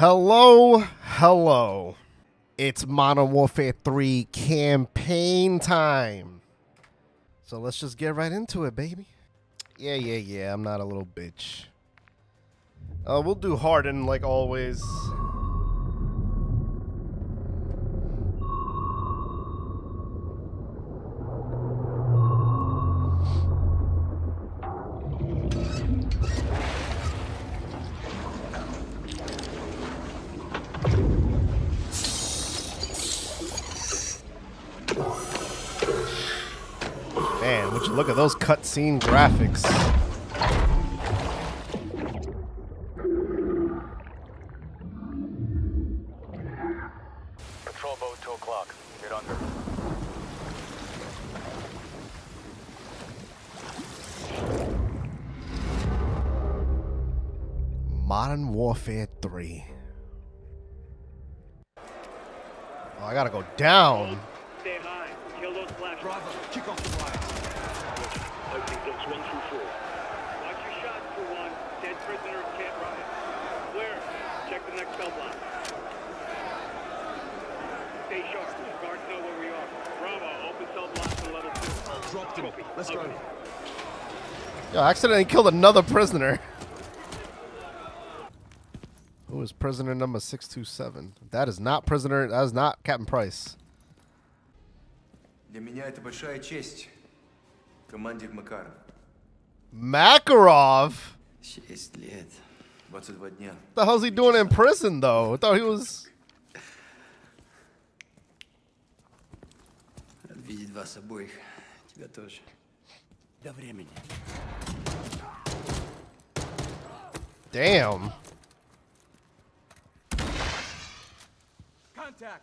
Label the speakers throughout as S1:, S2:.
S1: Hello, hello. It's Modern Warfare 3 campaign time. So let's just get right into it, baby. Yeah, yeah, yeah. I'm not a little bitch. Uh, we'll do Harden like always. Those cutscene graphics?
S2: Patrol boat 2 o'clock. Get under.
S1: Modern Warfare 3. Oh, I gotta go down.
S3: Stay high. Kill those flash.
S4: Bravo, kick off the riot.
S3: Opening ducks one through four. Watch your shots for one. Dead prisoners can't riot. Clear. Check the next cell block. Stay sharp. Guards know where we are. Bravo. Open cell block to level two
S4: Dropped him.
S3: Trophy.
S4: Let's go.
S3: Ugly.
S1: Yo, I accidentally killed another prisoner. Who is prisoner number 627? That is not prisoner. That is not Captain Price.
S5: Для меня это большая честь, командир Макаров.
S1: Makarov?
S5: Шесть лет. 22 дня.
S1: What the hell's he doing in prison, though? I thought he was.
S5: Рад видеть вас обоих. Тебя тоже. До времени.
S1: Damn.
S4: Contact.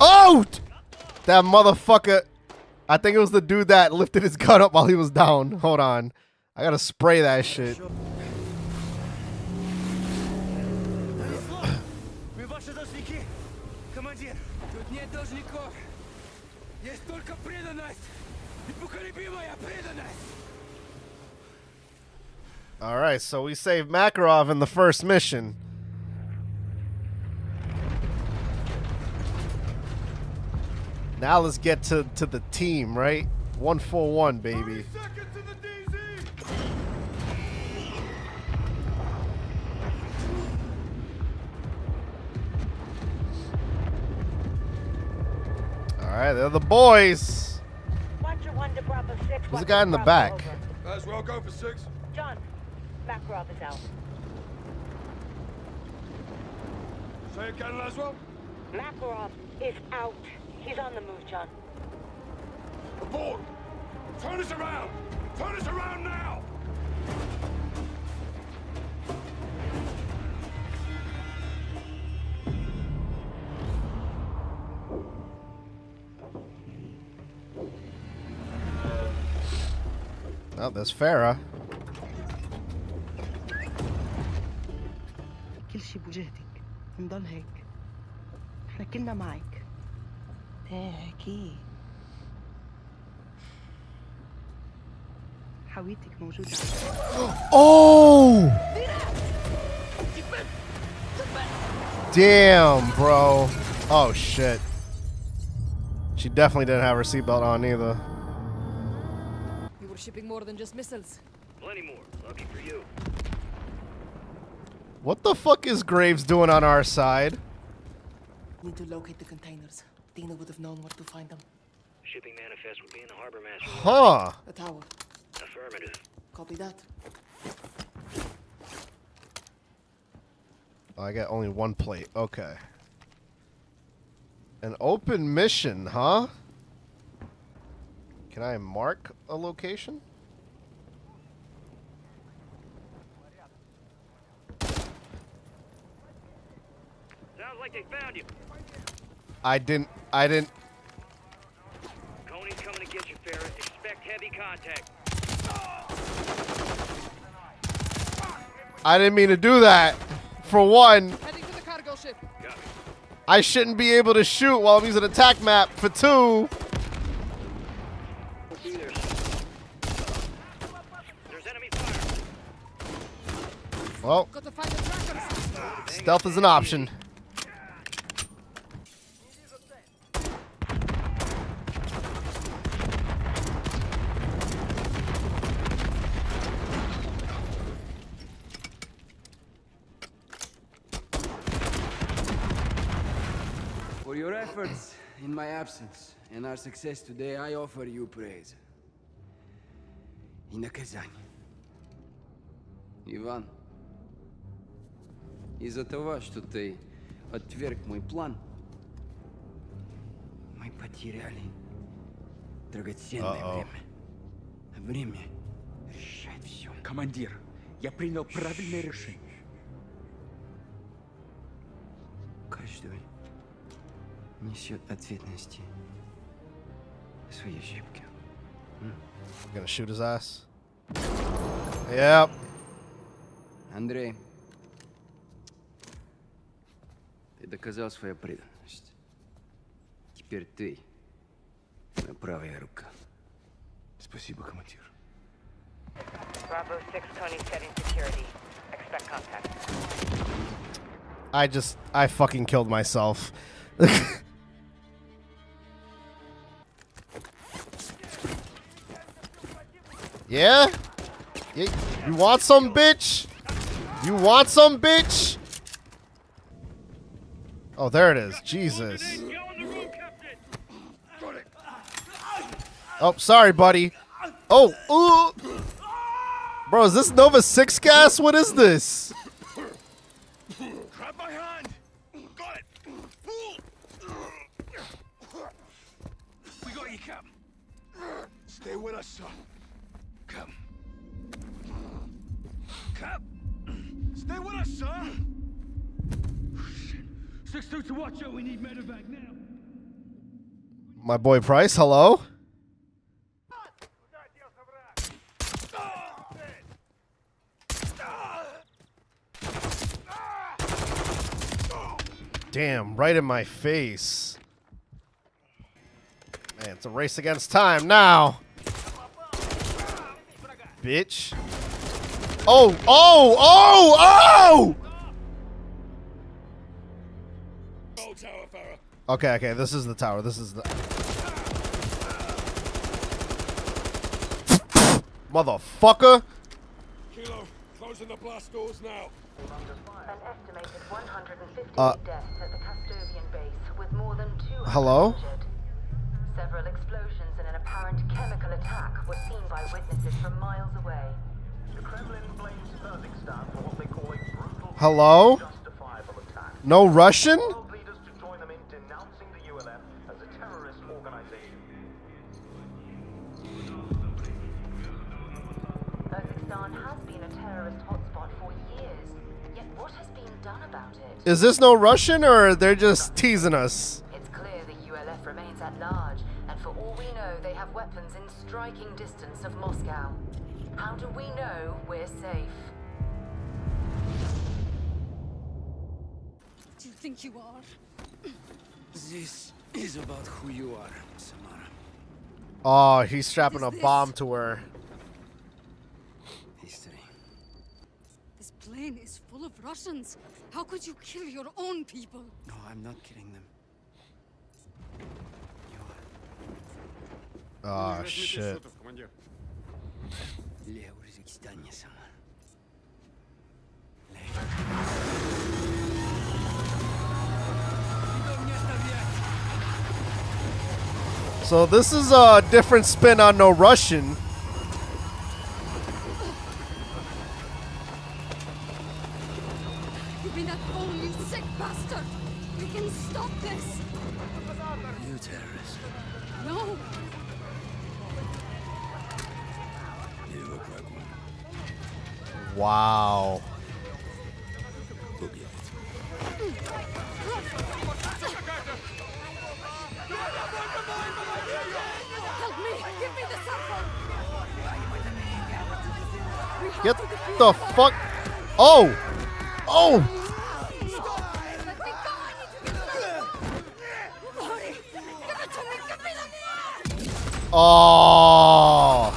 S1: Oh! t- That motherfucker. I think it was the dude that lifted his gun up while he was down. Hold on. I gotta spray that shit. Alright, so we saved Makarov in the first mission. Now let's get to, to the team, right? 141, baby.
S4: Seconds in.
S1: Alright, they're the boys.
S6: Watcher 1 to Bravo 6.
S1: There's a guy in the
S6: Bravo,
S1: back.
S6: over.
S4: Might as well go for six.
S6: John, Makarov is out.
S4: Say again, Laswell.
S6: Makarov is out. He's on the move, John.
S4: Aboard. Turn us around. Turn us around now.
S1: Oh, there's Farah.
S7: نضل هيك احنا كلنا معك ايه اكيد حويتك موجودة عندك
S1: Oh! Damn, bro. Oh, shit. She definitely didn't have her seatbelt on either.
S8: We were shipping more than just missiles.
S3: Plenty more. Lucky for you.
S1: What the fuck is Graves doing on our side?
S7: Need to locate the containers. Dina would have known where to find them.
S3: Shipping manifest would be in the harbor master.
S1: Huh.
S7: The tower.
S3: Affirmative.
S7: Copy that.
S1: Oh, I got only one plate. Okay. An open mission, huh? Can I mark a location?
S3: Like they found you.
S1: I didn't. I didn't.
S3: Coney's coming to get you, Farah. Expect heavy contact.
S1: I didn't mean to do that. For one,
S8: Heading to the cargo ship.
S1: I shouldn't be able to shoot while I'm using attack map. For two,
S3: We'll be there soon. There's enemy fire.
S1: Well,
S8: Got to find the trackers.
S1: stealth is an option.
S5: Your efforts in my absence and our success today, I offer you praise. И наказание. Иван, из-за того, что ты отверг мой план, мы потеряли драгоценное
S1: Uh-oh.
S5: время. Время решает все.
S9: Командир, я принял правильное решение.
S5: Каждый несет ответственности за свои ошибки.
S1: Gonna shoot his ass. Yep.
S5: Андрей, ты доказал свою преданность. Теперь ты моя правая рука.
S9: Спасибо, командир.
S6: Bravo 6, Tony setting security. Expect contact.
S1: I just, I fucking killed myself. yeah? yeah? You want some, bitch? You want some, bitch? Oh, there it is. Jesus. Oh, sorry, buddy. Oh, ooh. Bro, is this Nova 6 gas? What is this?
S4: Grab my hand! We got you, Cap. Stay with us, son. Cap! Stay with us, sir!
S3: Six two to watch out. We need medevac now.
S1: My boy Price, hello? Damn, right in my face. Man, it's a race against time now. Bitch. Oh, oh, oh, oh!
S4: Old tower, Farah.
S1: Okay, okay, this is the tower. This is the. Motherfucker!
S4: Kilo, closing the blast doors now.
S6: An estimated 158
S1: Uh,
S6: deaths at the Kastovian base, with more than 200
S1: Hello?
S6: injured. Several explosions and an apparent chemical attack were seen by witnesses from miles away.
S1: Hello? No Russian?
S2: World leaders to join them in denouncing the ULF as a terrorist organization.
S6: Kazakhstan has been a terrorist hotspot for years. Yet what has been done about it?
S1: Is this no Russian or they're just teasing us?
S8: Think you are?
S5: This is about who you are, Samara.
S1: Oh, he's strapping
S8: What
S1: a
S8: is
S1: bomb to her.
S5: History.
S8: This plane is full of Russians. How could you kill your own people?
S5: No, I'm not killing them. You
S1: Oh, shit. So this is a different spin on no Russian.
S8: You've been at you sick bastard! We can stop this!
S5: You terrorist.
S8: No!
S5: You look like one.
S1: Wow.
S5: Get
S8: the
S1: fuck. Oh! Oh!
S8: Let! I need to get the Hurry! Give it to me! Give me the
S1: Oh!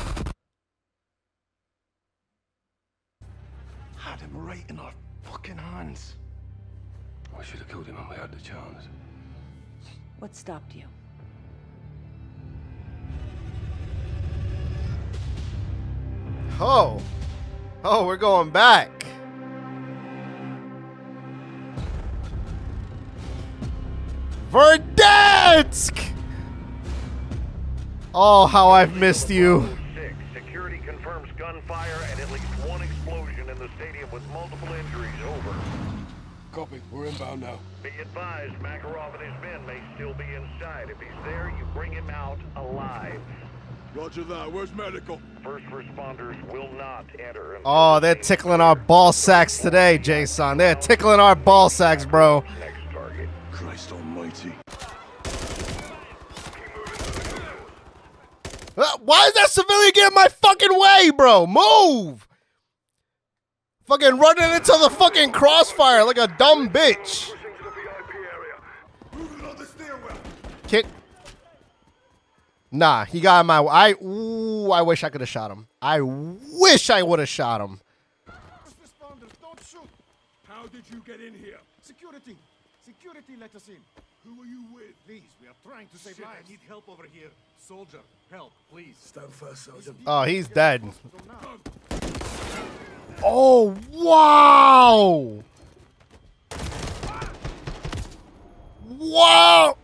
S4: Had him right in our fucking hands.
S9: We should have killed him when we had the chance.
S10: What stopped you?
S1: Oh. Oh, we're going back. Verdansk! Oh, how I've missed you.
S2: Security confirms gunfire and at least one explosion in the stadium with multiple injuries. Over.
S4: Copy. We're inbound now.
S2: Be advised, Makarov and his men may still be inside. If he's there, you bring him out alive.
S4: Roger that. Where's medical?
S2: First responders will not enter.
S1: Oh, they're tickling our ball sacks today, Jason. They're tickling our ball sacks, bro.
S2: Next target.
S4: Christ almighty.
S1: Uh, Why is that civilian getting my fucking way, bro? Move! Fucking running into the fucking crossfire like a dumb bitch.
S4: Pushing to the VIP area. Moving on the stairwell.
S1: Kick. Nah, he got in my. I ooh, I wish I could have shot him. I wish I would have shot him.
S4: First responders, don't shoot. How did you get in here?
S11: Security! Security let us in.
S4: Who are you with?
S11: Please, we are trying to save
S4: Shit,
S11: lives.
S4: I need help over here.
S11: Soldier, help, please.
S4: Stand first, Sergeant.
S1: Oh, he's dead. Oh wow! Wow!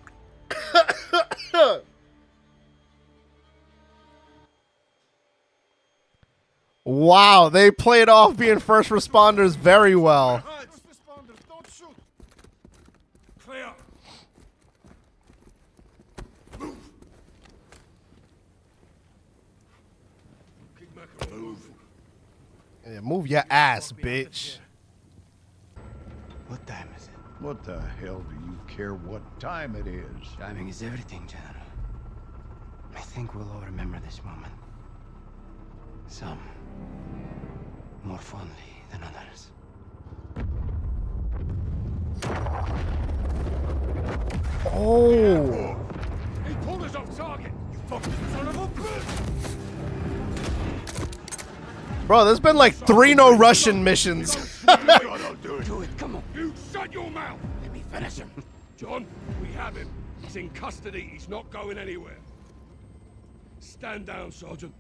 S1: wow, they played off being first responders very well.
S11: first responders, don't shoot.
S4: Clear. Move. King Makarov. Move.
S1: Yeah, move your ass, bitch.
S5: What time is it?
S12: What the hell do you care what time it is?
S5: Timing is everything, General. I think we'll all remember this moment. Some more fondly than others.
S1: Oh.
S4: He pulled us off target. You fucking son of a bitch.
S1: Bro, there's been like three no Russian missions.
S4: Do it.
S5: Do it, come on.
S4: You shut your mouth.
S5: Let me finish him.
S4: John, we have him. He's in custody. He's not going anywhere. Stand down, Sergeant.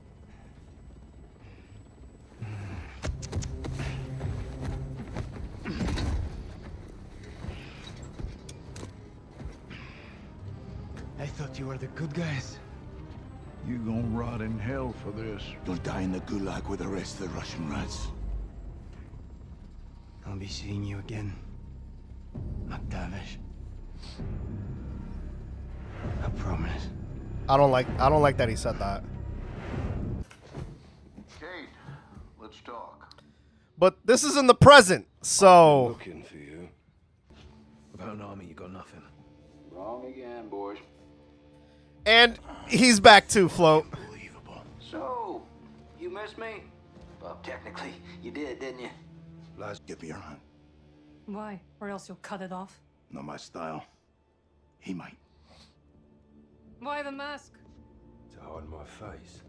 S5: The good guys.
S12: You gonna rot in hell for this.
S11: You'll die in the gulag with the rest of the Russian rats.
S5: I'll be seeing you again. McTavish. I promise.
S1: I don't like I don't like that he said that.
S12: Kate, let's talk.
S1: But this is in the present, so
S9: Looking for you. Without an army, you got nothing.
S12: Wrong again, boys.
S1: And he's back too, float. Unbelievable.
S5: So, you missed me? Well, technically, you did, didn't you?
S11: Last, give me your hand.
S10: Why? Or else you'll cut it off.
S11: Not my style. He might.
S10: Why the mask?
S9: To hide my face.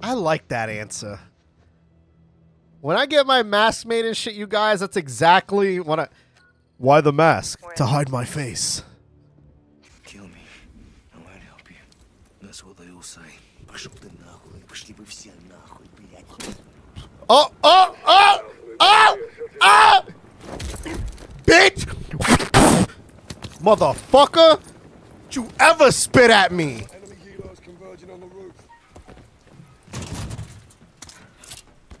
S1: I like that answer. When I get my mask made and shit, you guys, that's exactly what I. Why the mask? To hide my face.
S11: Пошел ты нахуй. Пошли вы все нахуй, блядь.
S1: Oh, oh, oh, oh, oh! Bitch! Motherfucker! Don't you ever spit at me!
S4: Enemy helos converging on the roof.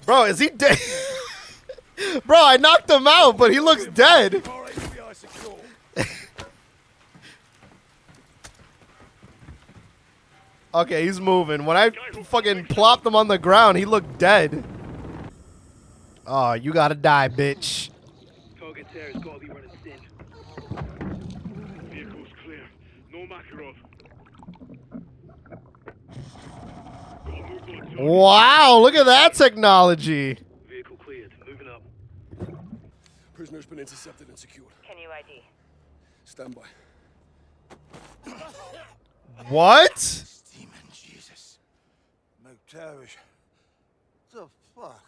S1: Bro, is he dead? Bro, I knocked him out, but he looks dead. Okay, he's moving. When I fucking plopped him on the ground, he looked dead. Oh, you gotta die, bitch.
S3: Target there has got to be running thin. Vehicle's clear. No Makarov. Got a move on target.
S1: Wow, look at that technology.
S3: Vehicle cleared. Moving up.
S4: Prisoner's been intercepted and secured.
S6: Can you ID?
S4: Stand by.
S1: What?
S11: Demon Jesus. McTavish. The fuck?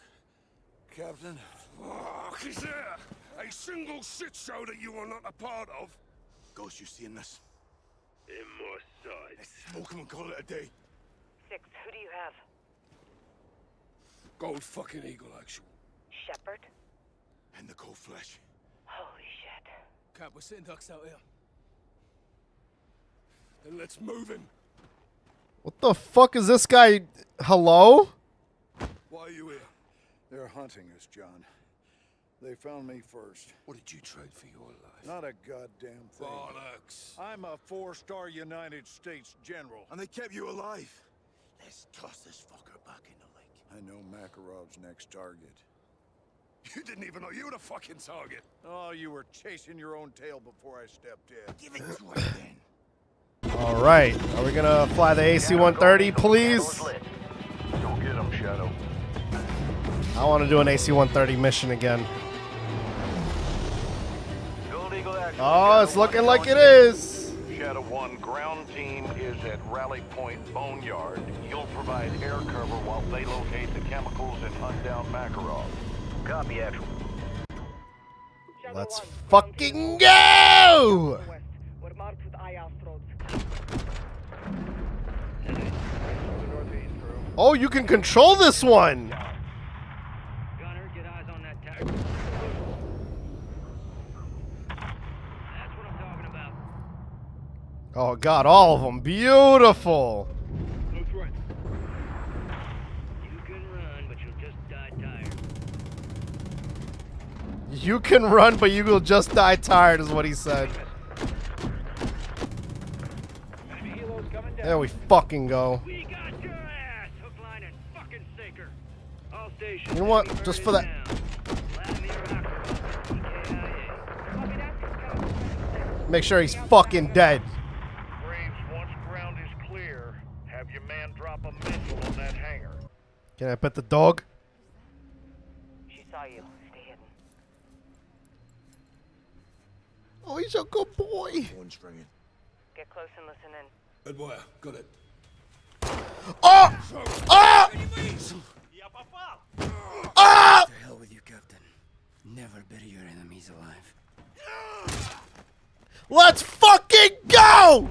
S4: Captain? Fuck, is there a single shit show that you are not a part of?
S11: Ghost, you seeing this?
S3: In more sight.
S11: Let's smoke him and call it a day.
S13: Six, who do you have?
S4: Gold fucking eagle, actual.
S13: Shepherd?
S11: And the cold flesh.
S13: Holy shit.
S9: Cap, we're sitting ducks out here.
S4: Then let's move him.
S1: What the fuck is this guy? Hello?
S4: Why are you here?
S12: They're hunting us, John. They found me first.
S4: What did you trade for your life?
S12: Not a goddamn thing.
S4: Bollocks.
S12: I'm a four-star United States general.
S11: And they kept you alive. Let's toss this fucker back in the lake.
S12: I know Makarov's next target.
S4: You didn't even know you were the fucking target.
S12: Oh, you were chasing your own tail before I stepped in.
S11: Give it to her then.
S1: All right. Are we gonna fly the AC-130, please?
S2: Go get him, Shadow.
S1: I want to do an AC-130 mission again.
S2: Gold Eagle Actual.
S1: Oh, it's looking like it is.
S2: Shadow 1 ground team is at Rally Point Boneyard. You'll provide air cover while they locate the chemicals and hunt down Makarov. Copy, actual.
S1: Let's fucking go!
S7: We're marked with IR strobes.
S1: Oh, you can control this one.
S3: Gunner, get eyes on that tag. That's what I'm talking about.
S1: Oh god, all of them. Beautiful.
S3: Right. You can run, but you'll just die tired.
S1: You can run, but you will just die tired, is what he said. There we fucking go. You know what? Just for that.
S3: down. Vladimir Makarov,
S1: Make sure he's fucking dead.
S2: Graves, once ground is clear, have your man drop a missile on that hangar.
S1: Can I pet the dog?
S13: She saw you. Stay hidden.
S1: Oh, he's a good boy.
S11: One stringing.
S13: Get close and listen in.
S4: Red wire, got it.
S1: Oh! Oh! Ah! Oh!
S5: To hell with you, Captain. Never bury your enemies alive.
S1: Let's fucking go!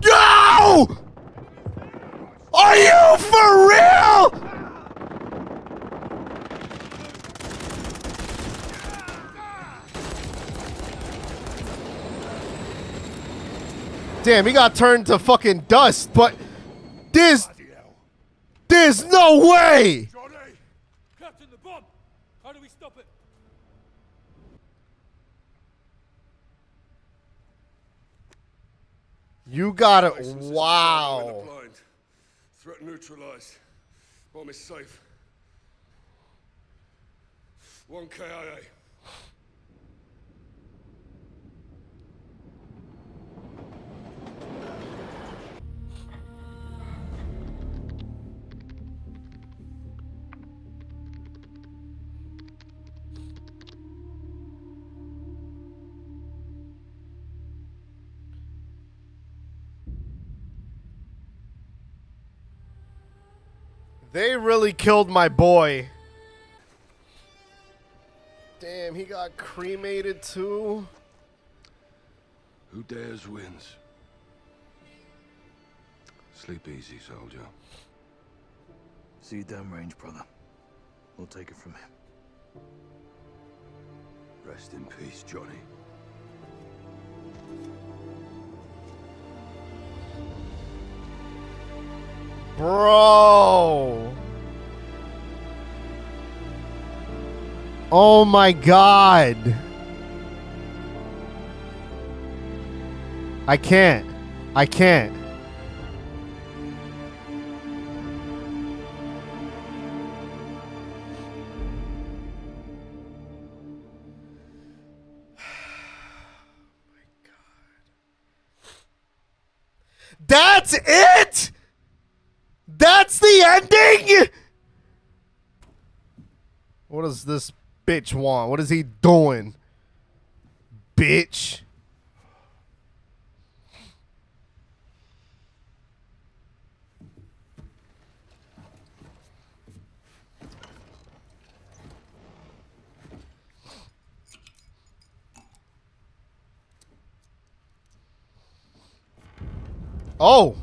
S1: Go! Are you for real? Damn, he got turned to fucking dust, but there's there's no way.
S4: Johnny!
S9: Captain, the bomb! How do we stop it?
S1: You got it. Wow.
S4: Threat neutralized. Bomb is safe. One KIA.
S1: They really killed my boy. Damn, he got cremated too.
S4: Who dares wins. Sleep easy, soldier.
S11: See you down range, brother. We'll take it from him.
S4: Rest in peace, Johnny.
S1: Bro. Oh my god. I can't. I can't. What does this bitch want? What is he doing? Bitch. Oh!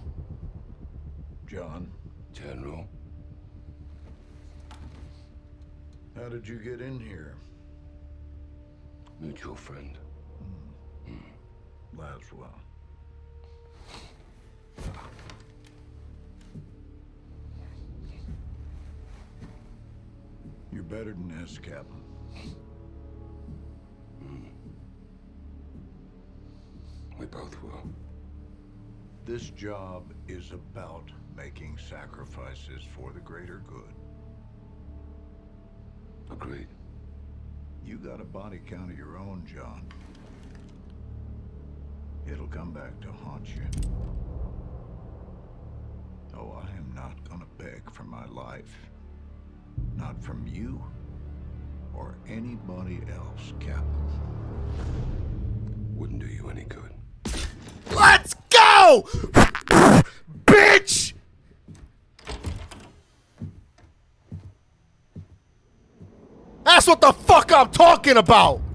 S12: Did you get in here?
S14: Mutual friend. Hmm. Hmm.
S12: Laswell. You're better than this, Captain. Hmm.
S14: We both will.
S12: This job is about making sacrifices for the greater good.
S14: Agreed.
S12: You got a body count of your own, John. It'll come back to haunt you. Oh, I am not gonna beg for my life. Not from you or anybody else, Captain.
S14: Wouldn't do you any good.
S1: Let's go! Bitch! That's what the fuck I'm talking about!